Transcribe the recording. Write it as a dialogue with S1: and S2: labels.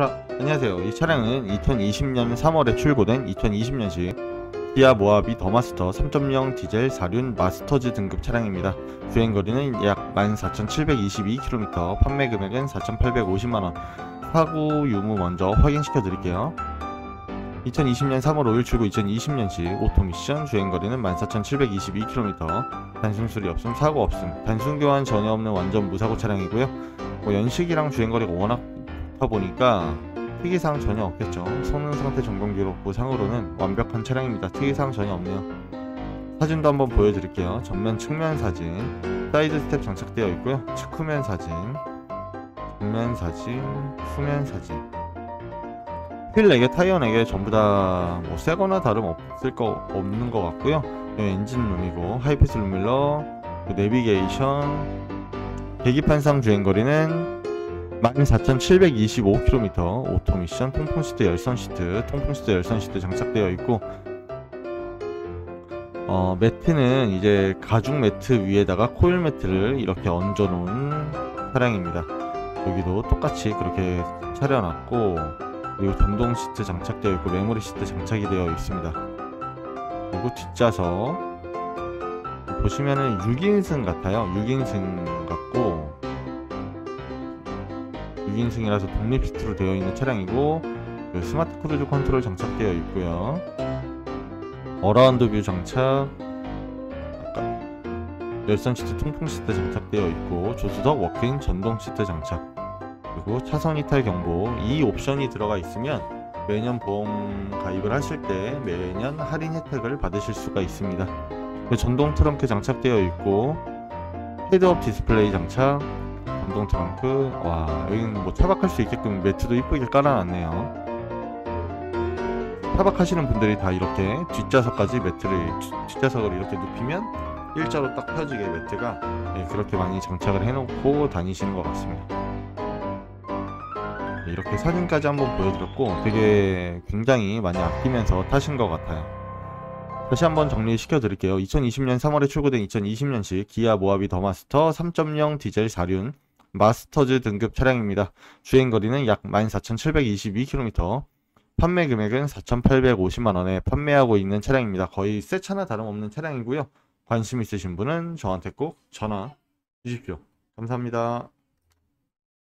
S1: 자, 안녕하세요. 이 차량은 2020년 3월에 출고된 2020년식 기아 모하비 더마스터 3.0 디젤 4륜 마스터즈 등급 차량입니다. 주행거리는 약 14,722km, 판매 금액은 4,850만원. 사고 유무 먼저 확인시켜 드릴게요. 2020년 3월 5일 출고 2020년식 오토미션 주행거리는 14,722km 단순 수리 없음 사고 없음 단순 교환 전혀 없는 완전 무사고 차량이고요 뭐 연식이랑 주행거리가 워낙 좋다 보니까 특이사항 전혀 없겠죠. 성능 상태 점검 기록부 상으로는 완벽한 차량입니다. 특이사항 전혀 없네요. 사진도 한번 보여드릴게요. 전면 측면 사진. 사이드 스텝 장착되어 있고요. 측후면 사진. 정면 사진. 후면 사진. 휠 4개, 타이어 4개 전부 다 뭐 새거나 다름 없을 거 없는 것 같고요. 이 엔진 룸이고 하이패스 룸미러, 그 내비게이션, 계기판상 주행거리는 14,725km, 오토미션, 통풍 시트, 열선 시트, 통풍 시트, 열선 시트 장착되어 있고 어, 매트는 이제 가죽 매트 위에다가 코일 매트를 이렇게 얹어 놓은 차량입니다. 여기도 똑같이 그렇게 차려놨고 그리고 전동 시트 장착되어 있고 메모리 시트 장착이 되어 있습니다. 그리고 뒷좌석 보시면은 6인승 같아요. 6인승 같고 6인승이라서 독립 시트로 되어 있는 차량이고 그 smart cruise control 장착되어 있고요. around view 장착 열선 시트 통풍 시트 장착되어 있고 조수석 walk-in 전동 시트 장착 그리고 차선 이탈 경보 이 옵션이 들어가 있으면 매년 보험 가입을 하실 때 매년 할인 혜택을 받으실 수가 있습니다. 전동 트렁크 장착되어 있고 head-up display 장착 전동 트렁크 와 여기는 뭐 차박할 수 있게끔 매트도 이쁘게 깔아놨네요. 차박하시는 분들이 다 이렇게 뒷좌석까지 매트를 뒷좌석을 이렇게 눕히면 일자로 딱 펴지게 매트가 예, 그렇게 많이 장착을 해놓고 다니시는 것 같습니다. 이렇게 사진까지 한번 보여드렸고 되게 굉장히 많이 아끼면서 타신 것 같아요 다시 한번 정리시켜 드릴게요 2020년 3월에 출고된 2020년식 기아 모하비 더마스터 3.0 디젤 4륜 마스터즈 등급 차량입니다. 주행거리는 약 14,722km 판매 금액은 4,850만원에 판매하고 있는 차량입니다. 거의 새 차나 다름없는 차량이고요. 관심 있으신 분은 저한테 꼭 전화 주십시오. 감사합니다